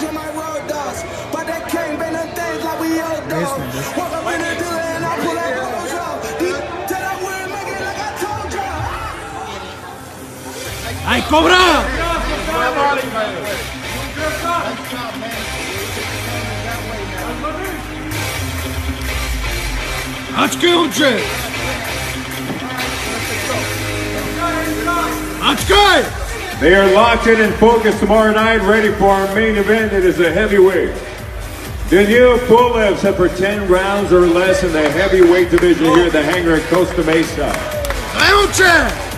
to my road dogs. But they can't bend things like we old dogs. Walk up in the dealer and I pull that rose off. These tell I wouldn't make it like I told ya. ¡Ay, cobra! Açkaj, Açkaj! They are locked in and focused tomorrow night, ready for our main event. It is a heavyweight. Dinu Pulev set for 10 rounds or less in the heavyweight division here at the hangar in Costa Mesa. Leonče!